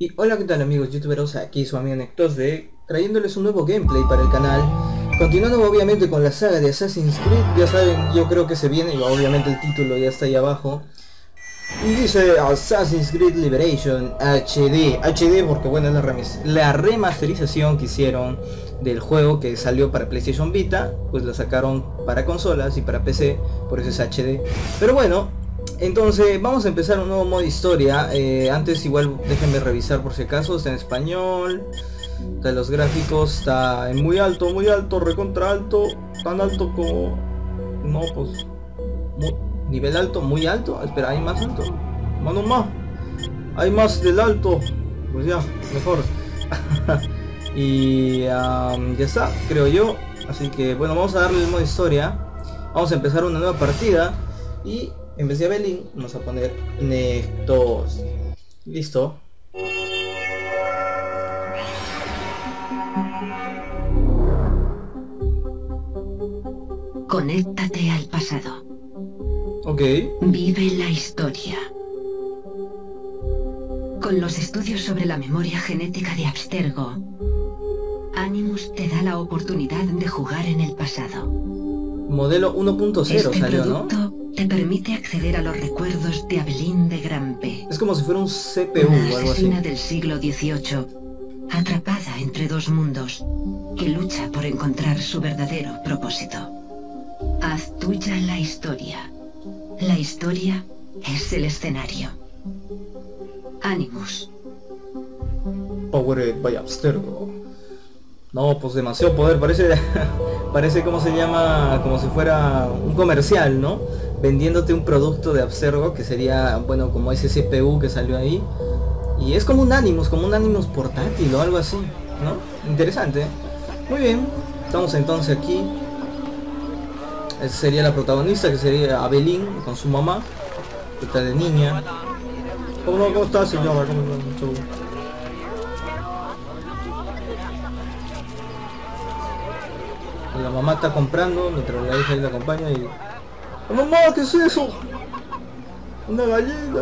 Y hola qué tal amigos youtuberos, aquí su amigo Nectos de trayéndoles un nuevo gameplay para el canal. Continuando obviamente con la saga de Assassin's Creed, ya saben, yo creo que se viene, y obviamente el título ya está ahí abajo. Y dice Assassin's Creed Liberation HD, HD porque bueno es la, remasterización que hicieron del juego que salió para PlayStation Vita Pues la sacaron para consolas y para PC, por eso es HD Pero bueno, entonces vamos a empezar un nuevo modo historia. Eh, antes igual déjenme revisar por si acaso. Está en español. De los gráficos está en muy alto, muy alto, recontra alto. Tan alto como... No, pues... nivel alto, muy alto. Espera, hay más alto. Mano más. Hay más del alto. Pues ya, mejor. y ya está, creo yo. Así que bueno, vamos a darle el modo historia. Vamos a empezar una nueva partida. Y en vez de Abelín, vamos a poner Nectos. Listo. Conéctate al pasado. Ok. Vive la historia. Con los estudios sobre la memoria genética de Abstergo, Animus te da la oportunidad de jugar en el pasado. Modelo 1.0 este salió, ¿no? Te permite acceder a los recuerdos de Abelín de Grampe. Es como si fuera un CPU o algo así. del siglo XVIII, atrapada entre dos mundos, que lucha por encontrar su verdadero propósito. Haz tuya la historia. La historia es el escenario. Animus. Powered by Abstergo. No, pues demasiado poder, parece, parece como se llama, como si fuera un comercial, ¿no? Vendiéndote un producto de Abstergo que sería, bueno, como ese CPU que salió ahí. Y es como un Animus, como un Animus portátil o algo así, ¿no? Interesante. Muy bien, estamos entonces aquí. Esa sería la protagonista, que sería Abelín con su mamá, que está de niña. ¿Cómo, cómo está señora? ¿Cómo, la mamá está comprando mientras la hija ahí la acompaña y ¡Mamá, qué es eso! Una gallina.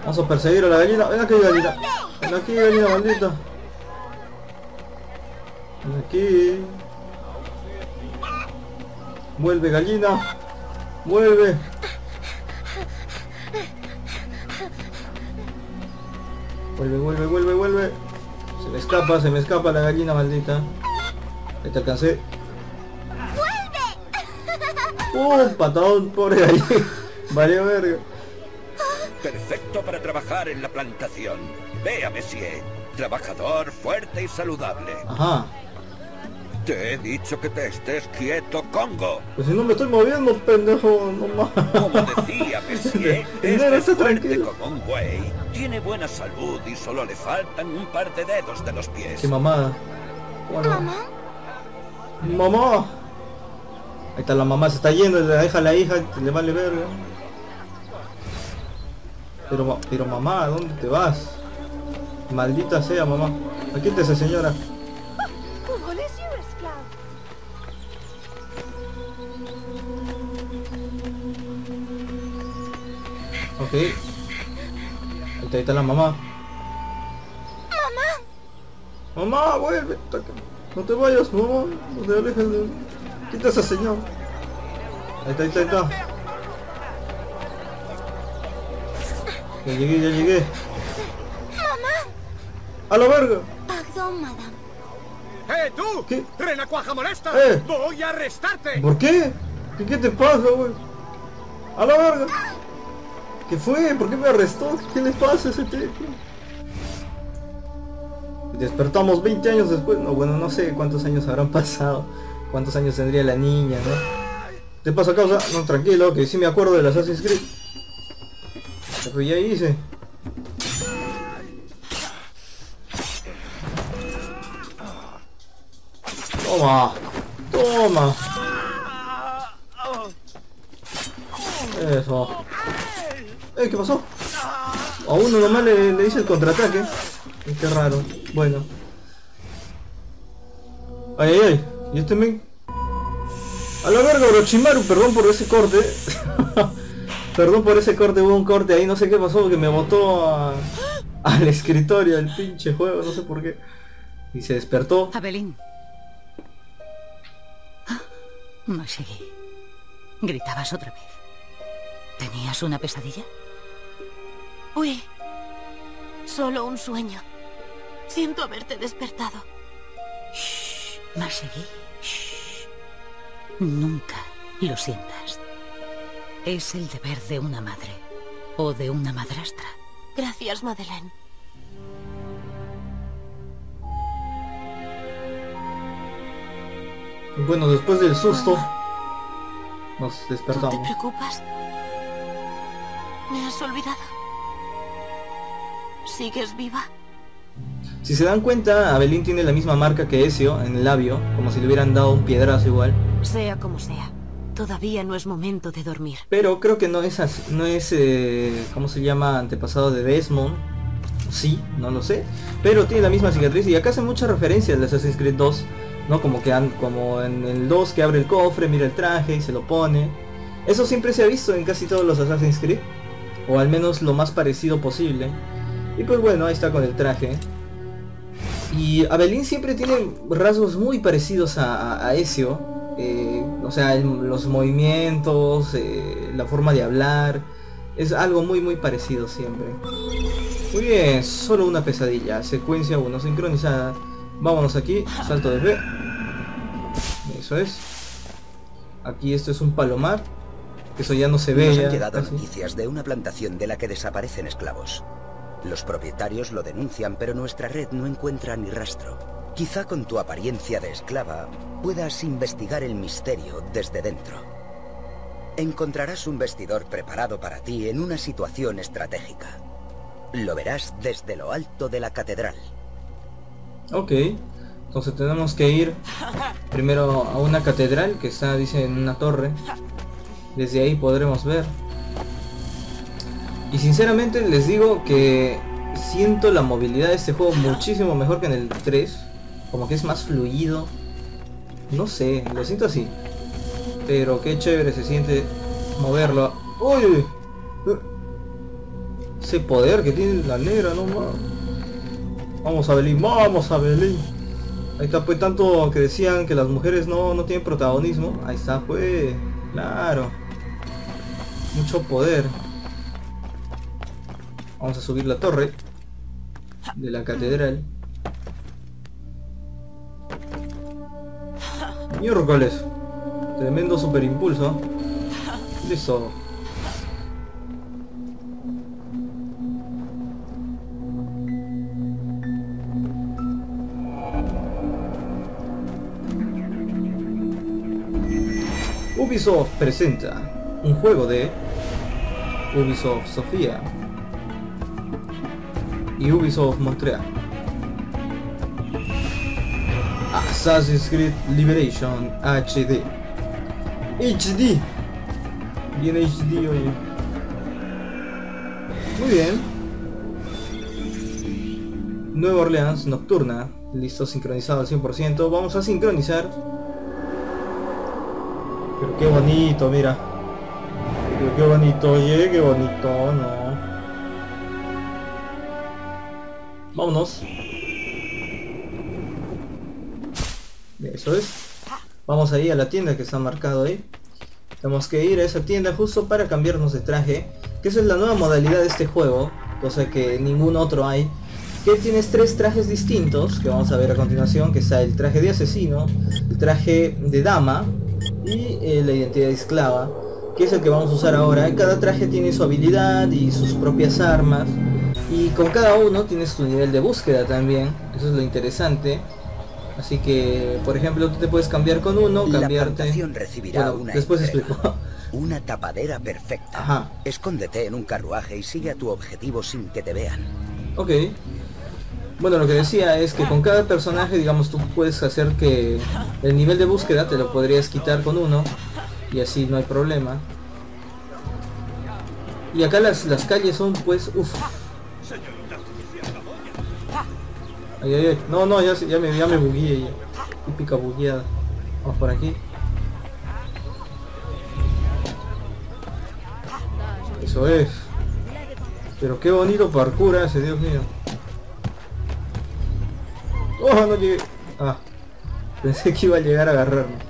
Vamos a perseguir a la gallina. Ven aquí, gallina. Ven aquí, gallina maldita. Ven aquí. Vuelve, gallina. Vuelve. Vuelve, vuelve, vuelve, vuelve. Se me escapa, se me escapa la gallina maldita. Ahí te alcancé. ¡Uh! Patón, pobre ahí. Vale verga. Perfecto para trabajar en la plantación. Vea, Messier. Trabajador, fuerte y saludable. Ajá. Te he dicho que te estés quieto, Congo. Pues si no me estoy moviendo, pendejo, no más. Como decía Messier, este es fuerte como un buey. Tiene buena salud y solo le faltan un par de dedos de los pies. Qué mamada. ¿Mamá? Mamá. Ahí está la mamá, se está yendo, le deja a la hija, le vale verga. Pero, pero mamá, ¿dónde te vas? Maldita sea, mamá. Aquí está esa señora. Ok. Ahí está, ahí está la mamá. Mamá. Mamá, vuelve. No te vayas, mamá. No te alejes de... Quita a ese señor. Ahí está, ahí está, ahí está. Ya llegué, ya llegué. Mamá. ¡A la verga! Perdón, madame. ¡Eh, tú! ¿Qué? ¡Renacuaja molesta! ¡Eh! ¡Voy a arrestarte! ¿Por qué? ¿Qué, qué te pasa, güey? ¡A la verga! ¿Qué fue? ¿Por qué me arrestó? ¿Qué le pasa a ese tipo? Despertamos 20 años después. No, bueno, no sé cuántos años habrán pasado. Cuántos años tendría la niña, ¿no? ¿Te pasa causa? No, tranquilo, que sí me acuerdo del Assassin's Creed. Pero ya hice. Toma. Toma. Eso. Eh, ¿qué pasó? A uno nomás le, le hice el contraataque. Qué raro. Bueno. Ay, ay, ay. ¿Y este? A la verga, Orochimaru, perdón por ese corte. Perdón por ese corte, hubo un corte ahí, no sé qué pasó, porque me botó a- al escritorio el pinche juego, no sé por qué. Y se despertó. Abelín. Mashigi. Gritabas otra vez. ¿Tenías una pesadilla? Uy. Solo un sueño. Siento haberte despertado. Mashigi. shh. Nunca lo sientas. Es el deber de una madre. O de una madrastra. Gracias, Madeleine. Bueno, después del susto, nos ¿Tú te despertamos. preocupas? ¿Me has olvidado? ¿Sigues viva? Si se dan cuenta, Abelín tiene la misma marca que Ezio en el labio, como si le hubieran dado un piedrazo igual. Sea como sea, todavía no es momento de dormir. Pero creo que no es, no es eh, ¿cómo se llama? Antepasado de Desmond. Sí, no lo sé. Pero tiene la misma cicatriz y acá hace mucha referencia al Assassin's Creed 2. ¿No? Como que han, como en el 2 que abre el cofre, mira el traje y se lo pone. Eso siempre se ha visto en casi todos los Assassin's Creed. O al menos lo más parecido posible. Y pues bueno, ahí está con el traje. Y Abelín siempre tiene rasgos muy parecidos a, a- Ezio. eh, o sea, el- los movimientos, eh, la forma de hablar. Es algo muy muy parecido siempre. Muy bien, solo una pesadilla. Secuencia 1 sincronizada. Vámonos aquí, salto de fe. Eso es. Aquí esto es un palomar. Que eso ya no se ve. Nos ya han llegado casi. noticias de una plantación de la que desaparecen esclavos. Los propietarios lo denuncian, pero nuestra red no encuentra ni rastro. Quizá con tu apariencia de esclava puedas investigar el misterio desde dentro. Encontrarás un vestidor preparado para ti en una situación estratégica. Lo verás desde lo alto de la catedral. Ok, entonces tenemos que ir primero a una catedral que está, dice, en una torre. Desde ahí podremos ver. Y sinceramente les digo que siento la movilidad de este juego muchísimo mejor que en el 3. Como que es más fluido. No sé, lo siento así. Pero qué chévere se siente moverlo. ¡Uy! Ese poder que tiene la negra, no más. Vamos a Belín, vamos a Belín. Ahí está, pues tanto que decían que las mujeres no, no tienen protagonismo. Ahí está, pues. Claro. Mucho poder. Vamos a subir la torre de la catedral. Miércoles. Tremendo super impulso. Listo. Ubisoft presenta un juego de Ubisoft Sofía y Ubisoft Montreal. Assassin's Creed Liberation HD. HD. Viene HD hoy. Muy bien. Nueva Orleans Nocturna. Listo, sincronizado al 100%. Vamos a sincronizar. Pero qué bonito, mira. Pero qué bonito, oye, qué bonito, no. Vámonos. Eso es. Vamos ahí a la tienda que está marcado ahí. Tenemos que ir a esa tienda justo para cambiarnos de traje. Que esa es la nueva modalidad de este juego. Cosa que ningún otro hay. Que tienes tres trajes distintos. Que vamos a ver a continuación. Que está el traje de asesino. El traje de dama. Y eh, la identidad de esclava. Que es el que vamos a usar ahora. Cada traje tiene su habilidad y sus propias armas. Y con cada uno tienes tu nivel de búsqueda también. Eso es lo interesante. Así que, por ejemplo, tú te puedes cambiar con uno, La cambiarte... recibirá Bueno, una después entrega. explico. Una tapadera perfecta. Ajá. Escóndete en un carruaje y sigue a tu objetivo sin que te vean. Ok. Bueno, lo que decía es que con cada personaje, digamos, tú puedes hacer que el nivel de búsqueda te lo podrías quitar con uno y así no hay problema. Y acá las, las calles son pues, uff. Ay, ay, ay. No, no, ya, me, ya me bugueé. Típica bugueada. Vamos por aquí. Eso es. Pero qué bonito parkour hace, Dios mío. Oh, no llegué. Ah. Pensé que iba a llegar a agarrarme.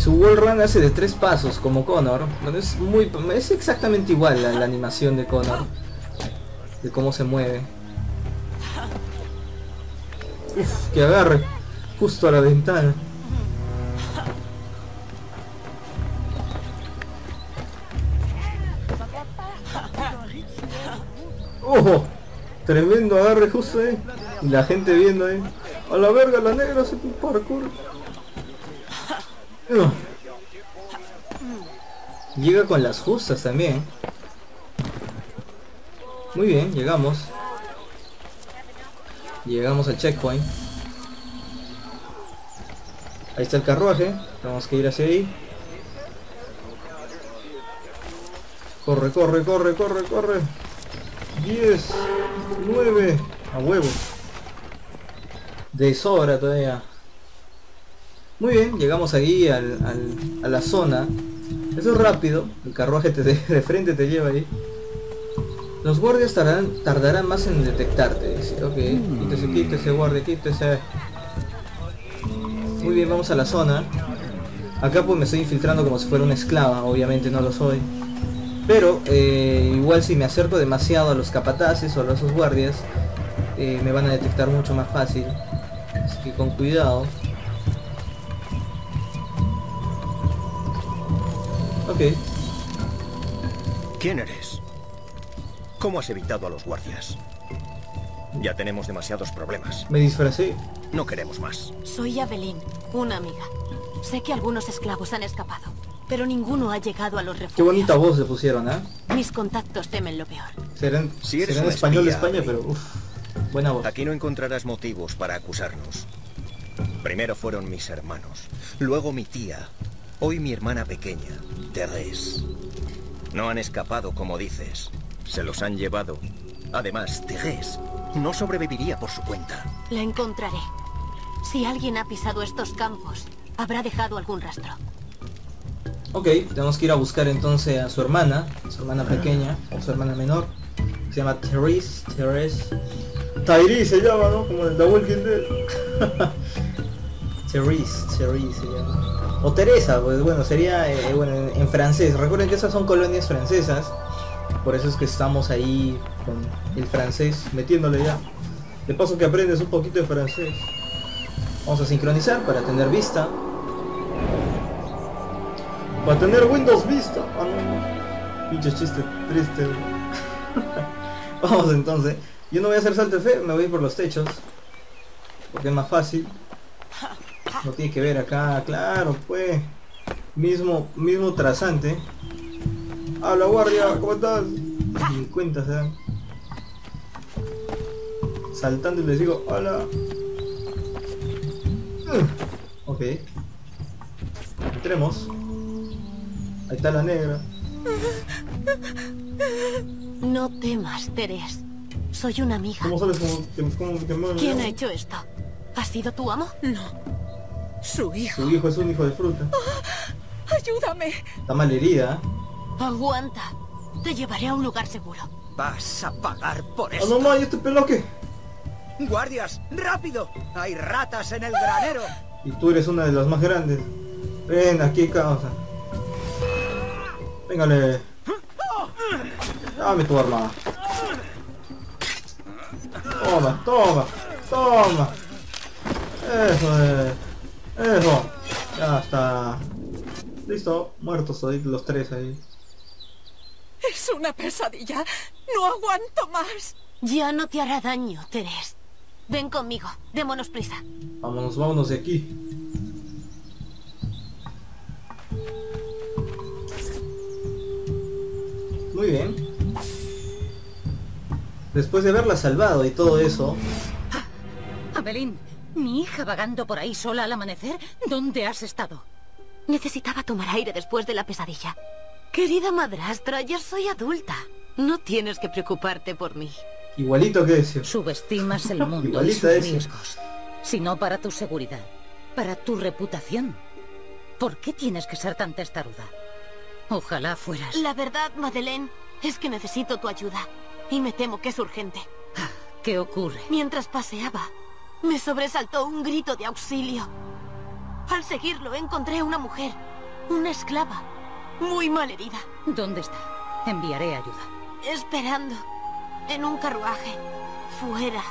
Su wall run hace de tres pasos, como Connor. Es muy... es exactamente igual la, animación de Connor. De cómo se mueve. Uf, que agarre. Justo a la ventana. ¡Oh! Tremendo agarre justo ahí. Y la gente viendo ahí. A la verga, la negra hace un parkour. Llega con las justas también. Muy bien, llegamos. Llegamos al checkpoint. Ahí está el carruaje. Tenemos que ir hacia ahí. Corre, corre, corre, corre, corre. 10, 9, a huevo. De sobra todavía. Muy bien, llegamos al, al- a la zona. Eso es rápido. El carruaje te, de frente te lleva ahí. Los guardias tardarán, tardarán más en detectarte. Dice, ok, quítese, quítese, guardia, quítese. Muy bien, vamos a la zona. Acá pues me estoy infiltrando como si fuera una esclava, obviamente no lo soy. Pero eh, igual si me acerco demasiado a los capataces o a esos guardias, eh, me van a detectar mucho más fácil. Así que con cuidado. ¿Quién eres? ¿Cómo has evitado a los guardias? Ya tenemos demasiados problemas. me disfracé. No queremos más. Soy Abelín, una amiga. Sé que algunos esclavos han escapado, pero ninguno ha llegado a los Qué refugios. bonita voz le pusieron, ¿ah? Mis contactos temen lo peor. Serán, Si eres serán español de espía, España, pero uff, buena voz. Aquí no encontrarás motivos para acusarnos. Primero fueron mis hermanos, luego mi tía, hoy mi hermana pequeña, Thérèse. No han escapado como dices, se los han llevado. Además, Thérèse no sobreviviría por su cuenta. La encontraré. Si alguien ha pisado estos campos, habrá dejado algún rastro. Ok, tenemos que ir a buscar entonces a su hermana, su hermana pequeña, o su hermana menor. Se llama Therese, Therese. Tyree se llama, ¿no? Como el The Walking Dead. Therese, Therese se llama. O Teresa, pues bueno, sería eh, bueno, en, francés. Recuerden que esas son colonias francesas. Por eso es que estamos ahí con el francés, metiéndole ya. De paso que aprendes un poquito de francés. Vamos a sincronizar para tener vista. Para tener Windows Vista. Ah, no. Pinche chiste triste. Vamos entonces. Yo no voy a hacer salto de fe, me voy por los techos. Porque es más fácil. No tiene que ver acá, claro, pues. Mismo, mismo trazante. Habla guardia, ¿cómo estás? Ni cuenta se dan. Saltando y les digo, hola. Mm, Ok. Entremos. Ahí está la negra. No temas, Teres. Soy una amiga. ¿Cómo como que me- ¿Quién ha hecho esto? ¿Ha sido tu amo? No. Su hijo. Su hijo es un hijo de fruta. Ayúdame. Está mal herida. Aguanta. Te llevaré a un lugar seguro. Vas a pagar por ¡Ah, esto. no, ma! ¿Y este peloque? ¡Guardias! ¡Rápido! ¡Hay ratas en el granero! Y tú eres una de las más grandes. Ven aquí, causa. Véngale. Dame tu arma. Toma, toma, toma. Eso es. Eso. Ya está. Listo. Muertos ahí los tres ahí. Es una pesadilla. No aguanto más. Ya no te hará daño, Teres. Ven conmigo. Démonos prisa. Vámonos, vámonos de aquí. Muy bien. Después de haberla salvado y todo eso, Abelín, mi hija vagando por ahí sola al amanecer. ¿Dónde has estado? Necesitaba tomar aire después de la pesadilla. Querida madrastra, ya soy adulta. No tienes que preocuparte por mí. igualito que ese. Subestimas el mundo y sus ese. riesgos. Sino para tu seguridad, para tu reputación. ¿Por qué tienes que ser tan testaruda? Ojalá fueras... La verdad, Madeleine, es que necesito tu ayuda. Y me temo que es urgente. ¿Qué ocurre? Mientras paseaba, me sobresaltó un grito de auxilio. Al seguirlo encontré a una mujer, una esclava, muy mal herida. ¿Dónde está? Enviaré ayuda. Esperando, en un carruaje, fuera,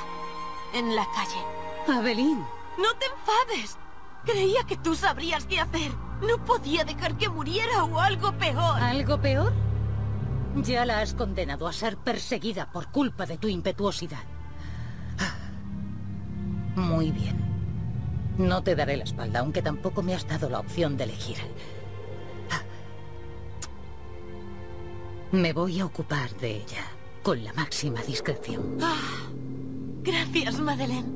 en la calle. Abelín. No te enfades. Creía que tú sabrías qué hacer. No podía dejar que muriera o algo peor. ¿Algo peor? Ya la has condenado a ser perseguida por culpa de tu impetuosidad. Muy bien. No te daré la espalda, aunque tampoco me has dado la opción de elegir. Me voy a ocupar de ella, con la máxima discreción. Gracias, Madeleine.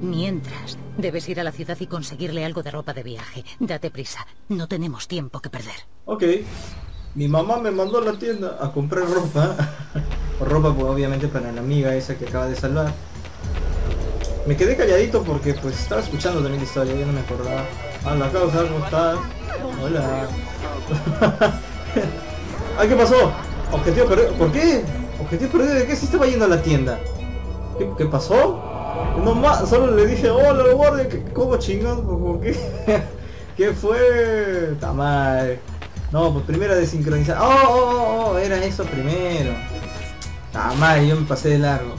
Mientras, debes ir a la ciudad y conseguirle algo de ropa de viaje. Date prisa, no tenemos tiempo que perder. Ok. Mi mamá me mandó a la tienda a comprar ropa. ropa, pues obviamente para la amiga esa que acaba de salvar. Me quedé calladito porque pues estaba escuchando también la historia, ya no me acordaba. Ah, la causa, ¿cómo estás? Hola. ah, ¿qué pasó? Objetivo perdido. ¿Por qué? Objetivo perdido de qué se estaba yendo a la tienda. ¿Qué, qué pasó? No más, solo le dije, hola guardia, ¿qué- ¿cómo chingados? ¿Por qué? ¿Qué fue? Está mal. No, pues primero desincronizar. Oh, oh, oh, oh, era eso primero. Está mal, yo me pasé de largo.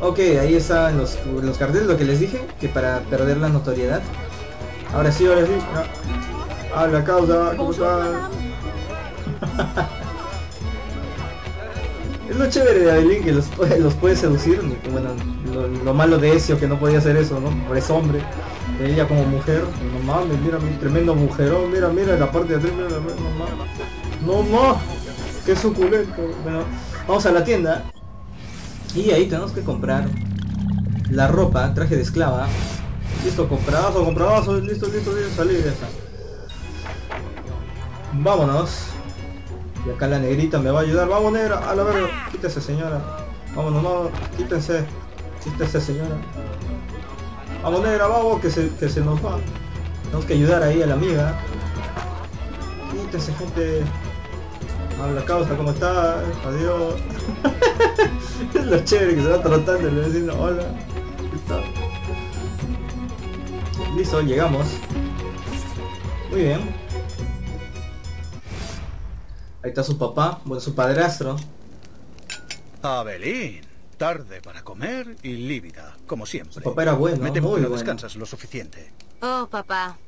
Ok, ahí estaban los, los carteles, lo que les dije, que para perder la notoriedad. Ahora sí, ahora sí. ya. Habla causa, ¿cómo estás? Es lo chévere de Adeline que los, puede- los puede seducir. Bueno, lo, lo malo de Ezio que no podía hacer eso, ¿no? Por es hombre. Ella como mujer, no mames, mira mi tremendo mujerón, mira, mira la parte de atrás, mira, mira, no mames. No mames, qué suculento. Bueno, vamos a la tienda. Y ahí tenemos que comprar la ropa, traje de esclava. Listo, comprazo, comprazo, listo, listo, listo, salir, ya está. Vámonos. Y acá la negrita me va a ayudar. Vamos negra, a la verga. Quítese señora. Vámonos, no, quítense. Quítese señora. Vamos negra, vamos, que se, que se nos va. Tenemos que ayudar ahí a la amiga. Quítense gente. Habla causa, ¿cómo está? Adiós. es lo chévere que se va tratando, le va diciendo hola. ¿Qué tal? Listo, llegamos. Muy bien. Ahí está su papá, bueno, su padrastro. Abelín, tarde para comer y lívida, como siempre. Su papá era bueno, Me temo muy que no bueno. descansas lo suficiente. Oh, papá.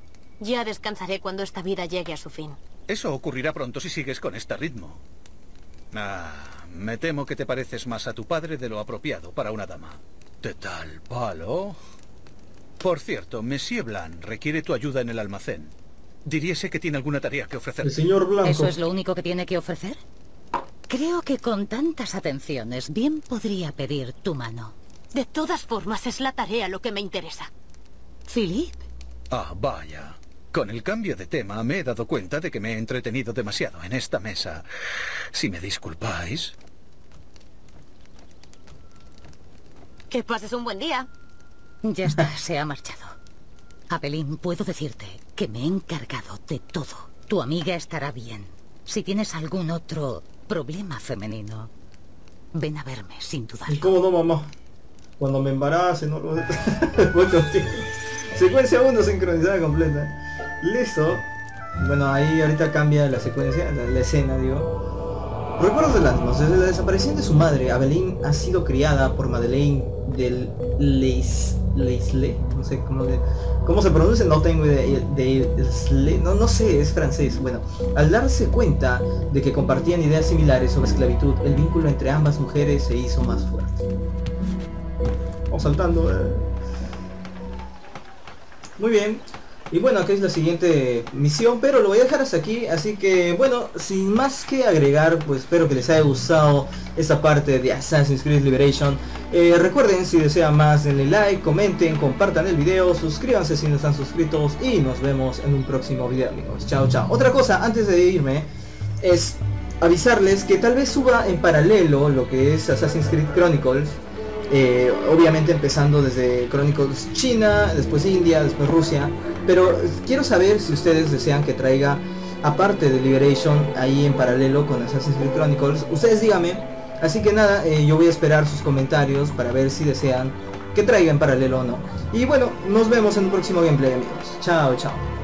Ya descansaré cuando esta vida llegue a su fin. Eso ocurrirá pronto si sigues con este ritmo. Ah, me temo que te pareces más a tu padre de lo apropiado para una dama. ¿De tal palo? Por cierto, Monsieur Blanc requiere tu ayuda en el almacén. Diríese que tiene alguna tarea que ofrecer. El señor Blanco. ¿Eso es lo único que tiene que ofrecer? Creo que con tantas atenciones bien podría pedir tu mano. De todas formas, es la tarea lo que me interesa. Philip, Ah, vaya. Con el cambio de tema me he dado cuenta de que me he entretenido demasiado en esta mesa. Si me disculpáis. Que pases un buen día. ya está, se ha marchado. Abelín, puedo decirte que me he encargado de todo. Tu amiga estará bien. Si tienes algún otro problema femenino, ven a verme sin ¿Y dudarlo. cómo no, mamá? Cuando me embarace, no lo... Secuencia 1 sincronizada completa. Listo. Bueno, ahí ahorita cambia la secuencia, la, escena, digo. Recuerdos del Atmos. Desde la desaparición de su madre, Aveline ha sido criada por Madeleine del Leis... Leisle, no sé cómo, de- cómo se pronuncia, no tengo de, Leisle, no, no sé, es francés. Bueno, al darse cuenta de que compartían ideas similares sobre esclavitud, el vínculo entre ambas mujeres se hizo más fuerte. Vamos saltando. eh. Muy bien. Y bueno, aquí es la siguiente misión, pero lo voy a dejar hasta aquí, así que bueno, sin más que agregar, pues espero que les haya gustado esta parte de Assassin's Creed Liberation. Eh, recuerden, si desean más, denle like, comenten, compartan el video, suscríbanse si no están suscritos y nos vemos en un próximo video, amigos. Chao, chao. Otra cosa, antes de irme, es avisarles que tal vez suba en paralelo lo que es Assassin's Creed Chronicles Eh, obviamente empezando desde Chronicles China, después India, después Rusia. Pero quiero saber si ustedes desean que traiga, aparte de Liberation, ahí en paralelo con Assassin's Creed Chronicles, ustedes díganme. Así que nada, eh, yo voy a esperar sus comentarios para ver si desean que traiga en paralelo o no. Y bueno, nos vemos en un próximo gameplay amigos. Chao, chao.